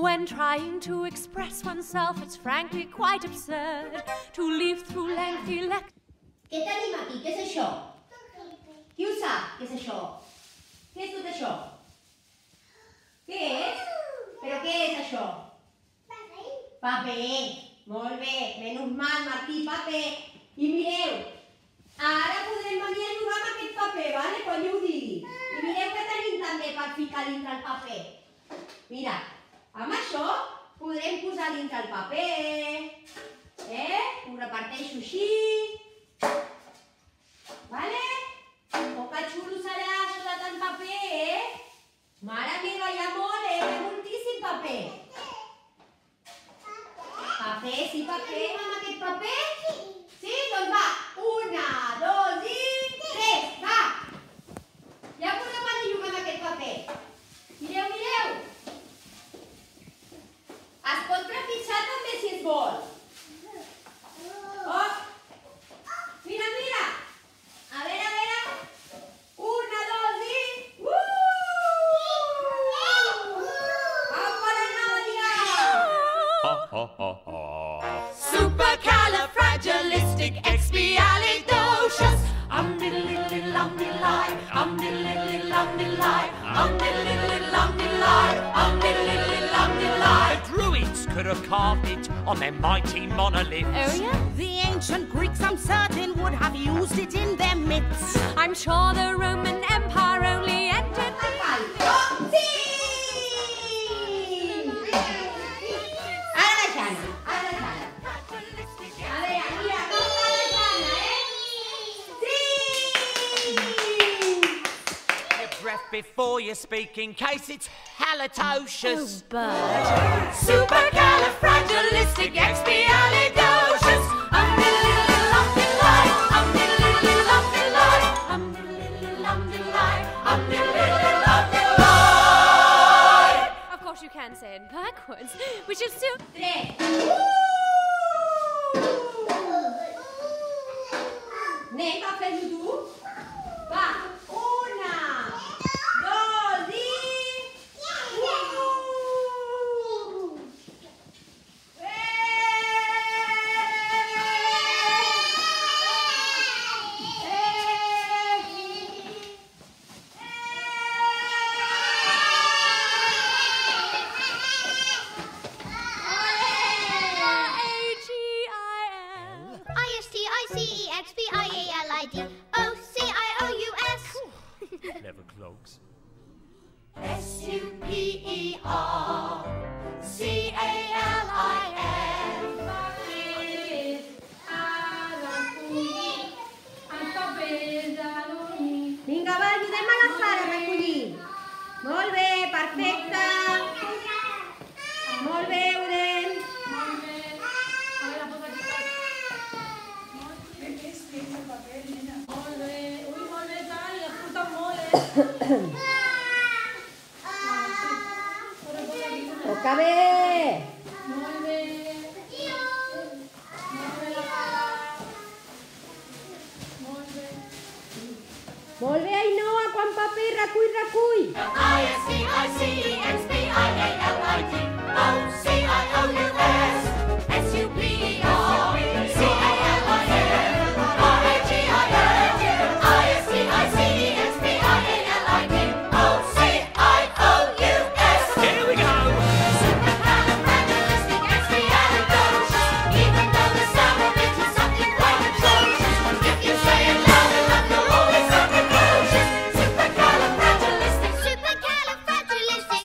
When trying to express oneself, it's frankly quite absurd to leave through lengthy lectures. Què tenim aquí? Què és això? Qui ho sap? Què és això? Què és tot això? Què és? Però què és això? Paper. Molt bé. Menys mal, Martí, paper. I mireu, ara podrem venir a jugar amb aquest paper, vale? quan jo ho digui. I mireu que tenim també per ficar dintre el paper. Mira, amb això podrem posar dintre el paper. Eh? Ho reparteixo així. Vale? Oh, que xulo serà això de tant paper, eh? Mare meva, hi ha molt, eh? Hi ha moltíssim paper. Paper, sí, paper, amb aquest paper? Sí, doncs va. Una, dos i Supercalifragilisticexpialidocious. Um diddle diddle diddle um diddle lie. Um diddle diddle diddle um diddle lie. Um diddle diddle diddle um diddle lie. Um diddle diddle diddle um diddle lie. The Druids could have carved it on their mighty monoliths. Oh yeah? The ancient Greeks, I'm certain, would have used it in their myths. I'm sure the Roman Empire before you speak in case it's halitotious. Oh, bird. Supercalifragilisticexpialidocious. Of course you can say it backwards, which is still... There. Name, you do. dogs 岡部 Volve Ainhoa, Juan Papi, Racuy, Racuy.